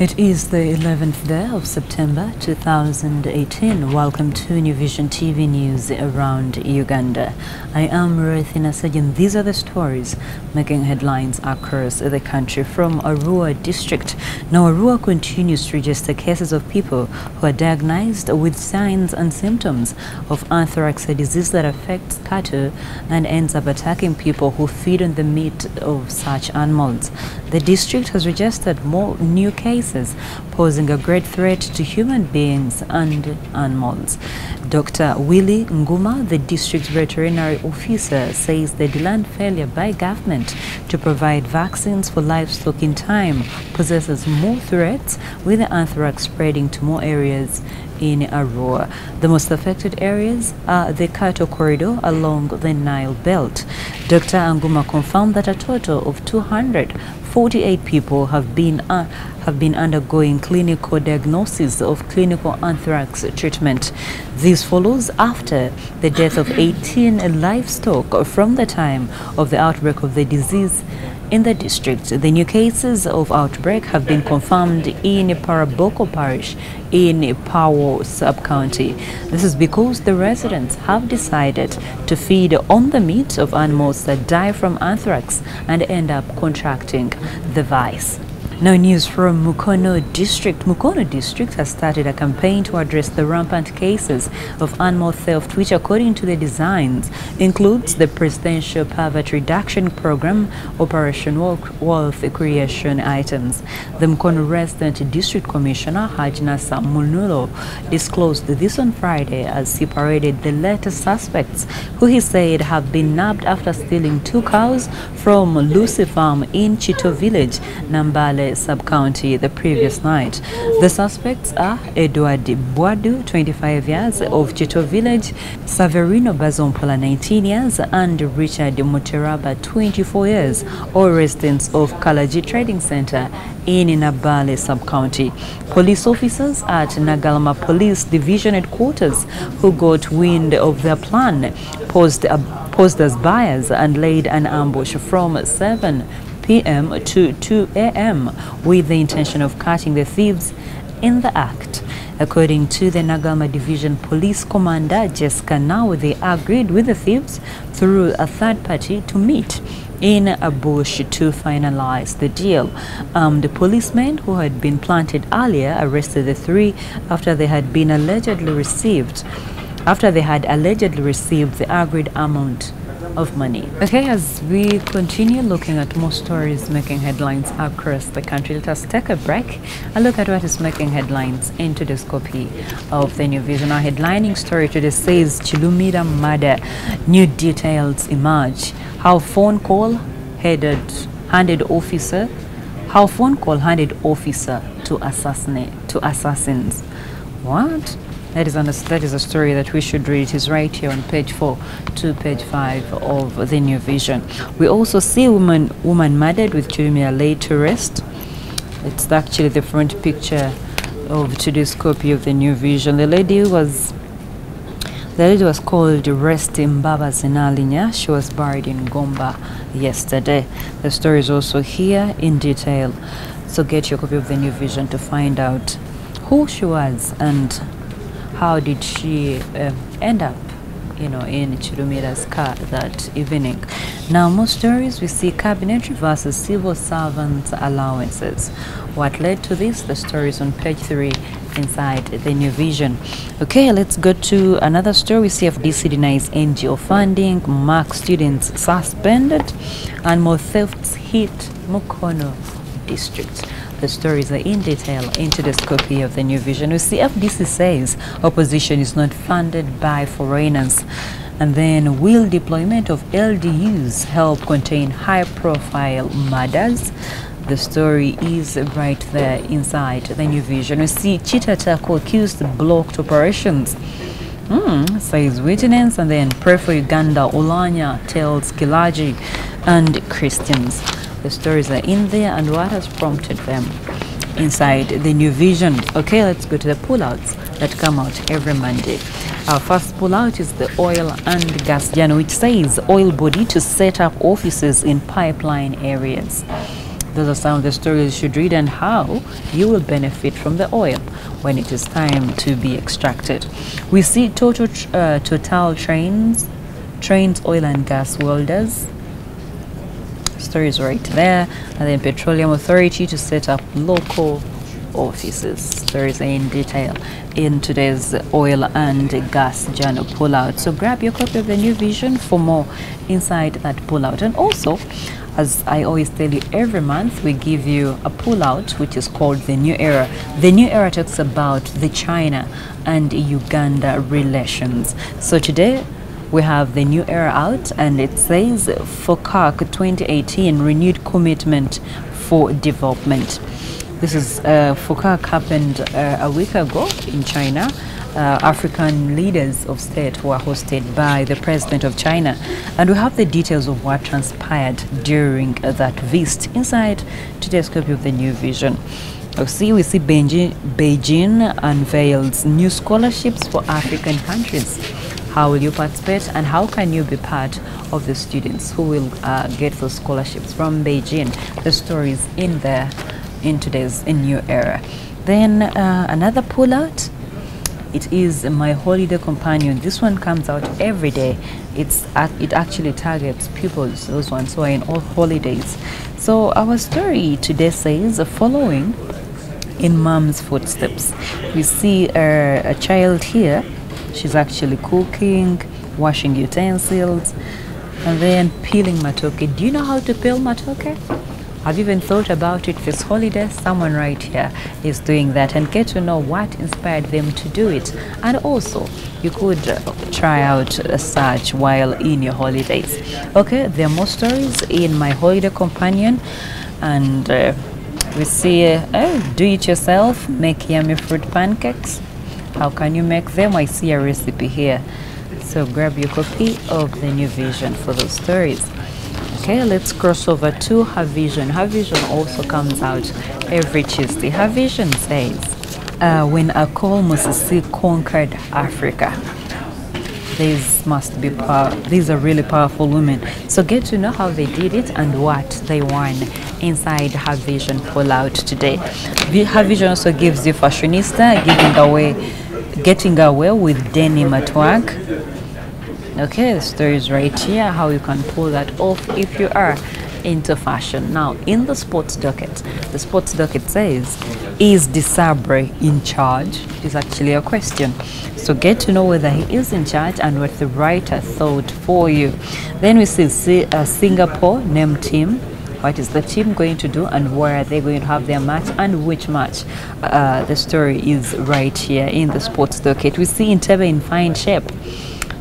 It is the 11th day of September 2018. Welcome to New Vision TV News around Uganda. I am Ruthina Sajin. These are the stories making headlines across the country from Arua district. Now Arua continues to register cases of people who are diagnosed with signs and symptoms of anthrax, a disease that affects cattle and ends up attacking people who feed on the meat of such animals. The district has registered more new cases posing a great threat to human beings and animals. Dr. Willie Nguma, the district veterinary officer, says the delayed failure by government to provide vaccines for livestock in time possesses more threats, with the anthrax spreading to more areas in Arua. The most affected areas are the cattle corridor along the Nile belt. Dr. Nguma confirmed that a total of 248 people have been uh, have been undergoing clinical diagnosis of clinical anthrax treatment. This follows after the death of 18 livestock from the time of the outbreak of the disease in the district. The new cases of outbreak have been confirmed in Paraboko Parish in Pawo sub-county. This is because the residents have decided to feed on the meat of animals that die from anthrax and end up contracting the virus. Now news from Mukono district. Mukono district has started a campaign to address the rampant cases of animal theft which according to the designs includes the Presidential Poverty Reduction Program, Operation Wealth Creation items. The Mukono resident district commissioner Hajnasa Munulo disclosed this on Friday as he paraded the latest suspects who he said have been nabbed after stealing two cows from Lucy Farm in Chito village, Nambale sub-county the previous night. The suspects are Edward Boadu, 25 years, of Chito village, Saverino Bazompola, 19 years, and Richard Muteraba, 24 years, all residents of Kalaji Trading Center in Nambale sub-county. Police officers at Nagalama Police Division headquarters who got wind of their plan posed, uh, posed as buyers and laid an ambush from 7 p.m. to 2 a.m. with the intention of catching the thieves in the act. According to the Nagalama Division Police Commander Jessica Now, they agreed with the thieves through a third party to meet in a bush to finalize the deal. Um, the policemen who had been planted earlier arrested the three after they had been allegedly received after they had allegedly received the agreed amount of money. Okay, as we continue looking at more stories making headlines across the country, let us take a break and look at what is making headlines in today's copy of the New Vision. Our headlining story today says Kirumira murder, new details emerge. How phone call headed handed officer, how phone call handed officer to assassinate to assassins. What? That is, a, that is a story that we should read. It is right here on page 4 to page 5 of the New Vision. We also see woman, woman murdered with Kirumira laid to rest. It's actually the front picture of today's copy of the New Vision. The lady was the lady was called Resti Mbabazi Nalinya. She was buried in Gomba yesterday. The story is also here in detail. So get your copy of the New Vision to find out who she was and how did she uh, end up you know in Kirumira's car that evening? Now most stories we see cabinet versus civil servants allowances. What led to this? The stories on page 3 inside the new vision. Okay let's go to another story. Cfdc denies ngo funding mark students suspended and more thefts hit mukono district the stories are in detail into this copy of the New Vision. We see FDC says opposition is not funded by foreigners. And then will deployment of LDUs help contain high-profile murders? The story is right there inside the New Vision. We see Chitataku accused blocked operations. Hmm, says witness and then pray for Uganda. Olanya tells Kilaji and Christians. The stories are in there and what has prompted them inside the new vision. Okay, let's go to the pullouts that come out every Monday. Our first pullout is the oil and gas journal, which says oil body to set up offices in pipeline areas. Those are some of the stories you should read and how you will benefit from the oil when it is time to be extracted. We see total uh, total trains, trains, oil and gas welders. Stories right there, and then Petroleum Authority to set up local offices. There is in detail in today's oil and gas journal pullout. So grab your copy of the new vision for more inside that pullout. And also, as I always tell you, every month we give you a pullout which is called the New Era. The New Era talks about the China and Uganda relations. So today we have the new era out and it says FOCAC 2018 renewed commitment for development. This is uh, happened uh, a week ago in China. Uh, African leaders of state were hosted by the president of China. And we have the details of what transpired during that visit inside today's copy of the New Vision. See, we see Beijing, Beijing unveils new scholarships for African countries. How will you participate and how can you be part of the students who will uh, get those scholarships from Beijing? The stories in there in today's in new era. Then uh, another pullout. It is my holiday companion. This one comes out every day. It's it actually targets pupils, those ones who are in all holidays. So our story today says the following in mom's footsteps. We see a, a child here. She's actually cooking, washing utensils, and then peeling matoke. Do you know how to peel matoke? I've even thought about it this holiday. Someone right here is doing that and get to know what inspired them to do it. And also, you could try out a search while in your holidays. Okay, there are more stories in my holiday companion, and uh, we see uh, oh, do it yourself, make yummy fruit pancakes. How can you make them? I see a recipe here. So grab your copy of the new vision for those stories. Okay, let's cross over to Her Vision. Her Vision also comes out every Tuesday. Her Vision says, uh, when Akol Musisi conquered Africa, these must be power. These are really powerful women. So get to know how they did it and what they won inside Her Vision pullout today. Her Vision also gives you fashionista giving away, getting away with denim at work okay the story is right here how you can pull that off if you are into fashion. Now in the sports docket the sports docket says is Desabre in charge? Is actually a question. So get to know whether he is in charge and what the writer thought for you. Then we see a Singapore name team. What is the team going to do and where are they going to have their match and which match? Uh, the story is right here in the sports docket. We see Entebbe in fine shape.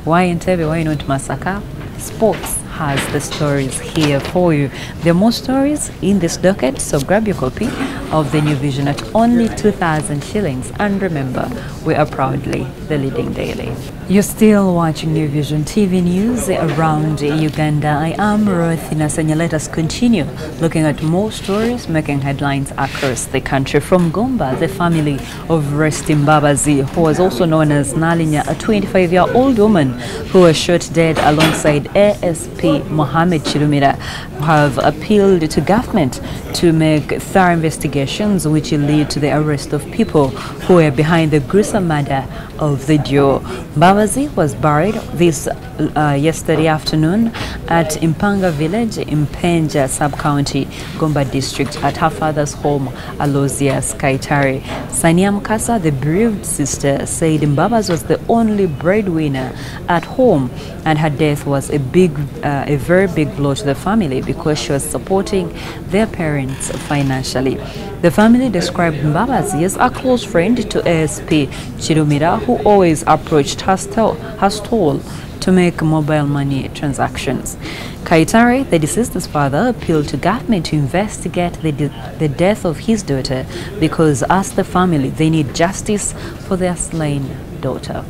Why Entebbe? Why not Masaka? Sports has the stories here for you. There are more stories in this docket, so grab your copy of the New Vision at only 2,000 shillings. And remember, we are proudly the leading daily. You're still watching New Vision TV news around Uganda. I am Ruth Nasanya. Let us continue looking at more stories making headlines across the country. From Gomba, the family of Resti Mbabazi, who was also known as Nalinya, a 25-year-old woman who was shot dead alongside ASP Mohammed Kirumira, have appealed to government to make thorough investigations which lead to the arrest of people who were behind the gruesome murder of the duo. Mbabazi was buried this uh, yesterday afternoon at Impanga village in Penja sub-county, Gomba district at her father's home, Alosia Skaitari. Sania Mukasa, the bereaved sister, said Mbabazi was the only breadwinner at home and her death was a big, uh, a very big blow to the family because she was supporting their parents financially. The family described Mbabazi as a close friend to ASP Kirumira, who always approached her, stall, her stall to make mobile money transactions. Kaitare, the deceased's father, appealed to government to investigate the, de the death of his daughter because, as the family, they need justice for their slain daughter.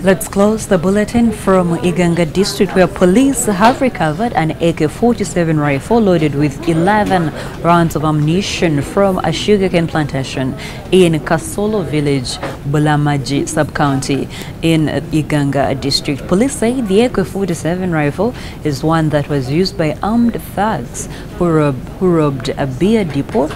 Let's close the bulletin from Iganga district where police have recovered an AK-47 rifle loaded with 11 rounds of ammunition from a sugarcane plantation in Kasolo village, Bulamagi sub-county in Iganga district. Police say the AK-47 rifle is one that was used by armed thugs who robbed, who robbed a beer depot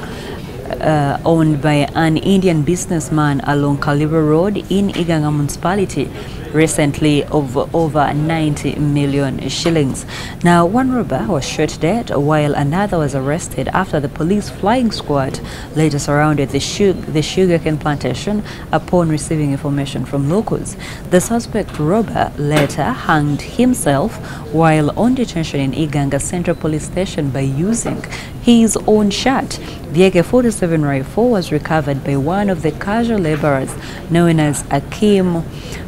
uh, owned by an Indian businessman along Kalibo Road in Iganga municipality recently of over 90 million shillings. Now, one robber was shot dead while another was arrested after the police flying squad later surrounded the, sug the sugarcane plantation upon receiving information from locals. The suspect robber later hanged himself while on detention in Iganga Central Police Station by using his own shirt. The AK-47 rifle was recovered by one of the casual laborers known as Akim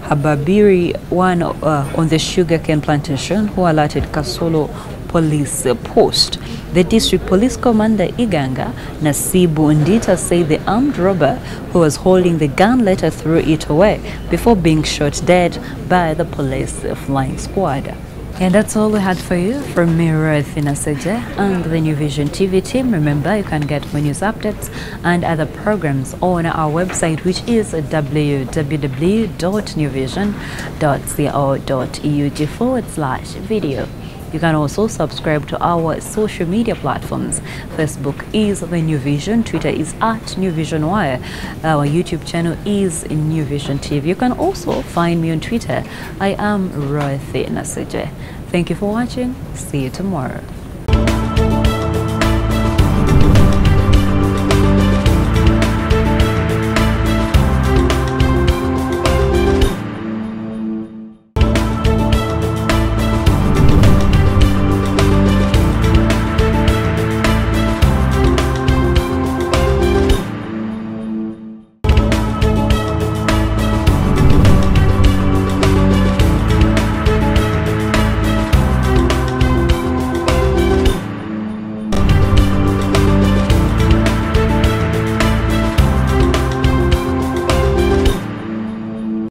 Hababiri, one uh, on the sugarcane plantation who alerted Kasolo police post. The district police commander Iganga Nasibu Ndita said the armed robber who was holding the gun later threw it away before being shot dead by the police flying squad. And that's all we had for you from me, Ruthina Seje and the New Vision TV team. Remember, you can get more news updates and other programs on our website, which is www.newvision.co.ug forward slash video. You can also subscribe to our social media platforms. Facebook is The New Vision, Twitter is at New Vision Wire, our YouTube channel is New Vision TV. You can also find me on Twitter. I am Roythy Nasije. Thank you for watching. See you tomorrow.